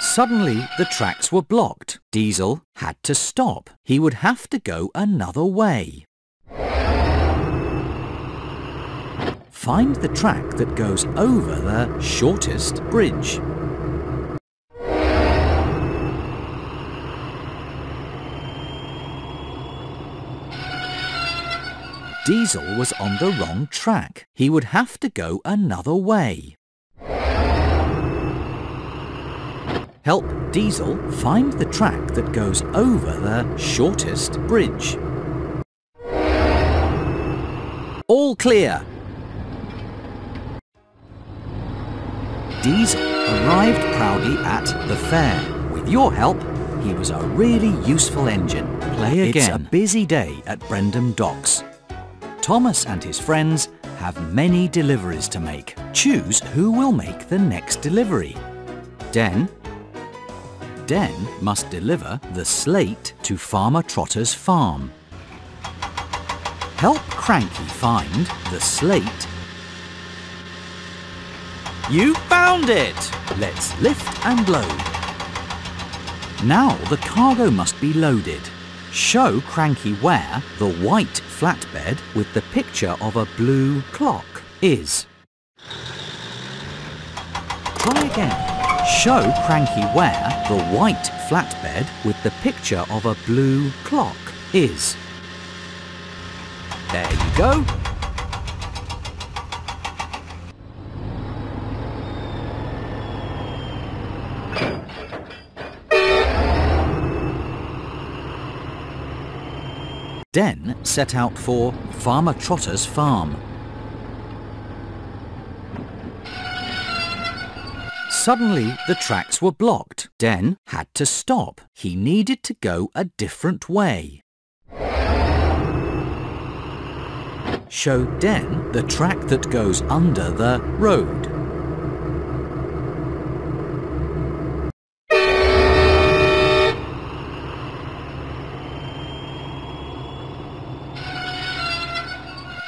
Suddenly, the tracks were blocked. Diesel had to stop. He would have to go another way. Find the track that goes over the shortest bridge. Diesel was on the wrong track. He would have to go another way. Help Diesel find the track that goes over the shortest bridge. All clear! Diesel arrived proudly at the fair. With your help, he was a really useful engine. Play again. It's a busy day at Brendam Docks. Thomas and his friends have many deliveries to make. Choose who will make the next delivery. Den. Den must deliver the slate to Farmer Trotter's farm. Help Cranky find the slate. You found it! Let's lift and load. Now the cargo must be loaded. Show Cranky where the white flatbed with the picture of a blue clock is. Try again. Show Cranky where the white flatbed with the picture of a blue clock is. There you go. Den set out for Farmer Trotter's farm. Suddenly, the tracks were blocked. Den had to stop. He needed to go a different way. Show Den the track that goes under the road.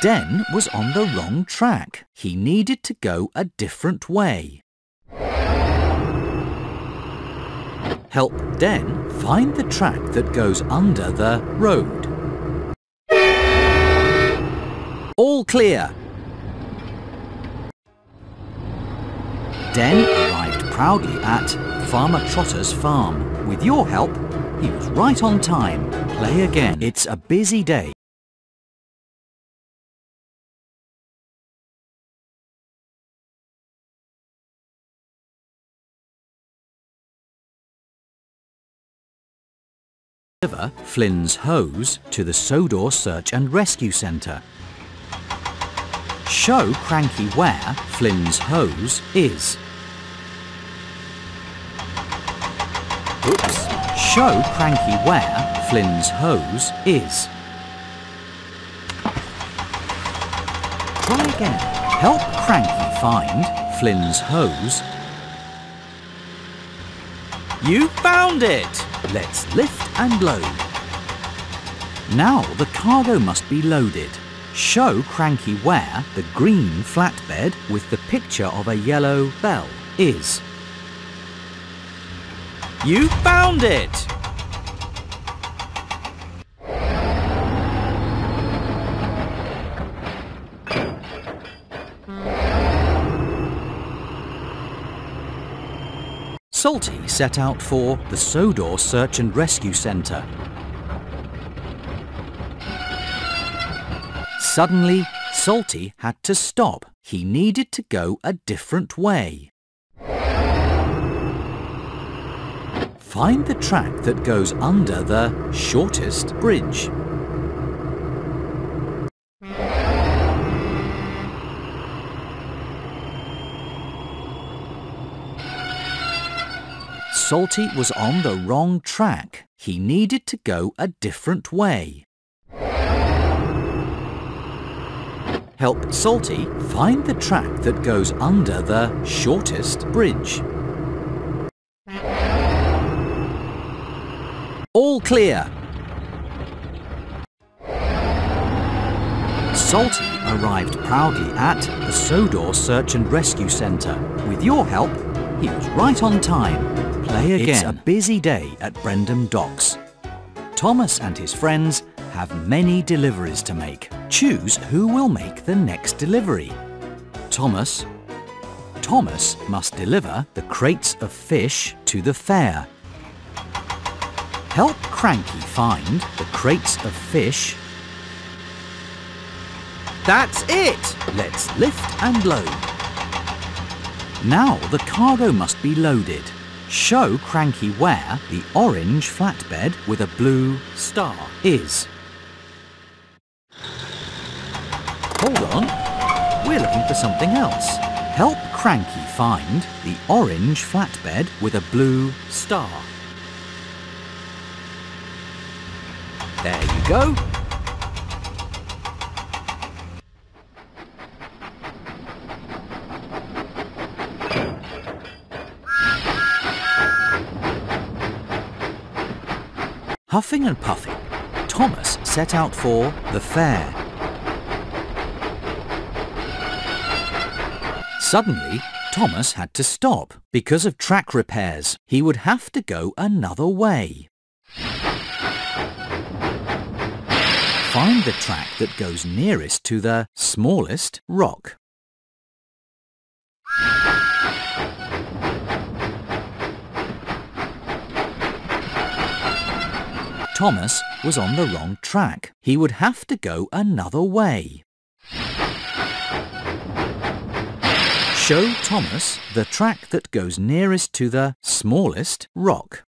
Den was on the wrong track. He needed to go a different way. Help Den find the track that goes under the road. All clear. Den arrived proudly at Farmer Trotter's farm. With your help, he was right on time. Play again. It's a busy day. Deliver Flynn's hose to the Sodor Search and Rescue Centre. Show Cranky where Flynn's hose is. Oops. Show Cranky where Flynn's hose is. Try again. Help Cranky find Flynn's hose. You found it! Let's lift and load. Now the cargo must be loaded. Show Cranky where the green flatbed with the picture of a yellow bell is. You found it! Salty set out for the Sodor Search and Rescue Centre. Suddenly, Salty had to stop. He needed to go a different way. Find the track that goes under the shortest bridge. Salty was on the wrong track. He needed to go a different way. Help Salty find the track that goes under the shortest bridge. All clear. Salty arrived proudly at the Sodor Search and Rescue Centre. With your help, He was right on time. Play again. It's a busy day at Brendam Docks. Thomas and his friends have many deliveries to make. Choose who will make the next delivery. Thomas. Thomas must deliver the crates of fish to the fair. Help Cranky find the crates of fish. That's it! Let's lift and load. Now the cargo must be loaded. Show Cranky where the orange flatbed with a blue star is. Hold on, we're looking for something else. Help Cranky find the orange flatbed with a blue star. There you go. Huffing and puffing, Thomas set out for the fair. Suddenly, Thomas had to stop because of track repairs. He would have to go another way. Find the track that goes nearest to the smallest rock. Thomas was on the wrong track. He would have to go another way. Show Thomas the track that goes nearest to the smallest rock.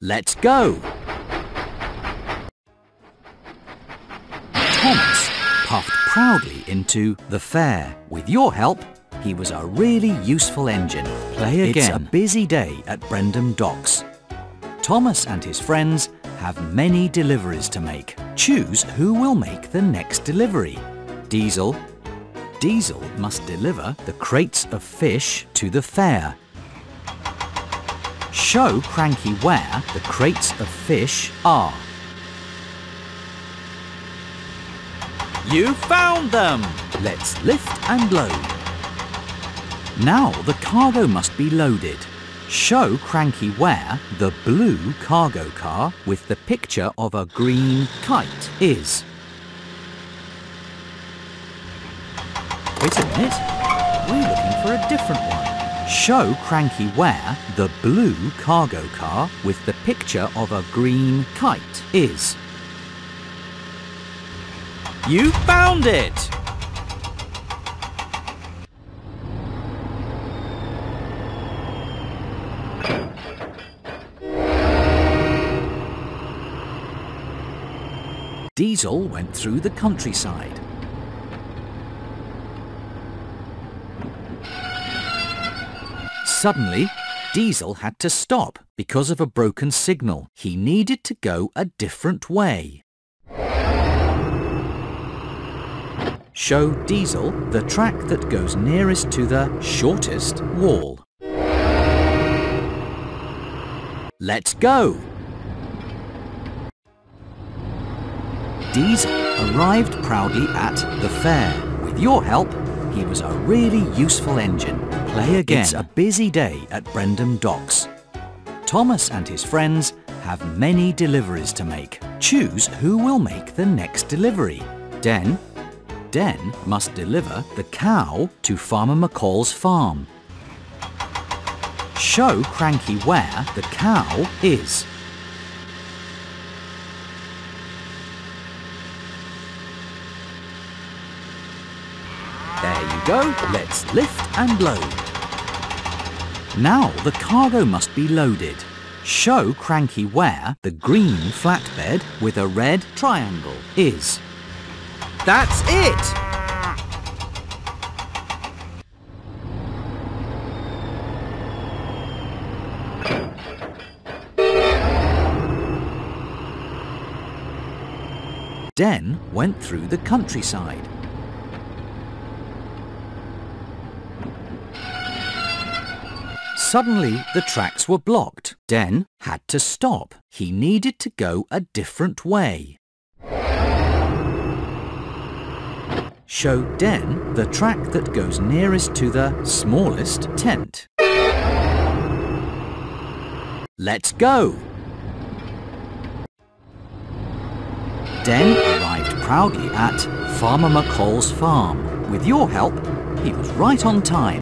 Let's go! Thomas puffed proudly into the fair. With your help, he was a really useful engine. Play again. It's a busy day at Brendam Docks. Thomas and his friends have many deliveries to make. Choose who will make the next delivery. Diesel. Diesel must deliver the crates of fish to the fair. Show Cranky where the crates of fish are. You found them! Let's lift and load. Now the cargo must be loaded. Show Cranky where the blue cargo car with the picture of a green kite is. Wait a minute, we're looking for a different one. Show Cranky where the blue cargo car with the picture of a green kite is. You found it! Diesel went through the countryside. Suddenly, Diesel had to stop because of a broken signal. He needed to go a different way. Show Diesel the track that goes nearest to the shortest wall. Let's go! Diesel arrived proudly at the fair. With your help, he was a really useful engine. Play again. It's a busy day at Brendam Docks. Thomas and his friends have many deliveries to make. Choose who will make the next delivery. Den. Den must deliver the cow to Farmer McColl's farm. Show Cranky where the cow is. There you go. Let's lift and load. Now the cargo must be loaded. Show Cranky where the green flatbed with a red triangle is. That's it! Den went through the countryside. Suddenly, the tracks were blocked. Den had to stop. He needed to go a different way. Show Den the track that goes nearest to the smallest tent. Let's go! Den arrived proudly at Farmer McColl's farm. With your help, he was right on time.